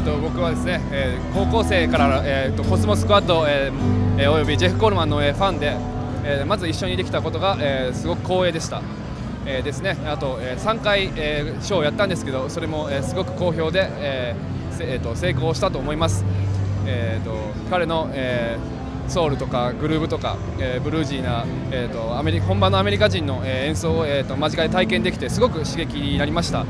ー、と僕はですね、えー、高校生から、えーと、コスモスクワッド、えー、およびジェフ・コールマンの、えー、ファンで、えー、まず一緒にできたことが、えー、すごく光栄でした。えー、ですね。あと、えー、3回、えー、ショーをやったんですけどそれも、えー、すごく好評で、えーえーと、成功したと思います、えーと、彼の、えー、ソウルとかグルーブとか、えー、ブルージーな、えーと、アメリ本場のアメリカ人の、えー、演奏を、えー、と間近で体験できてすごく刺激になりました、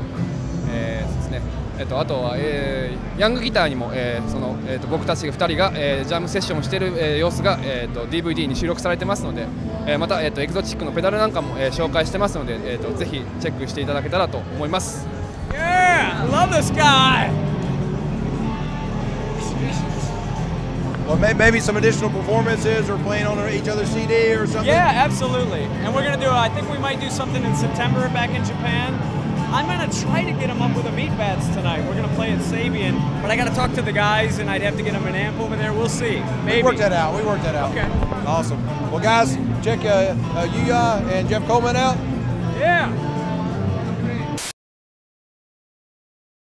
えーですね。えー、とあとは、えー、ヤングギターにも、えーそのえー、と僕たち2人が、えー、ジャムセッションをしている、えー、様子が、えー、と DVD に収録されてますので、えー、また、えー、とエクゾチックのペダルなんかも、えー、紹介してますので、えー、とぜひチェックしていただけたらと思います。Yeah, I love this guy. Well, maybe some additional performances or playing on each other's CD or something. Yeah, absolutely. And we're gonna do. I think we might do something in September back in Japan. Try to get him up with a meat bats tonight. We're gonna play at Sabian, but I gotta talk to the guys, and I'd have to get him an amp over there. We'll see. Maybe. We worked that out. We worked that out. Okay. Awesome. Well, guys, check uh, uh, Yuya and Jeff Coleman out. Yeah.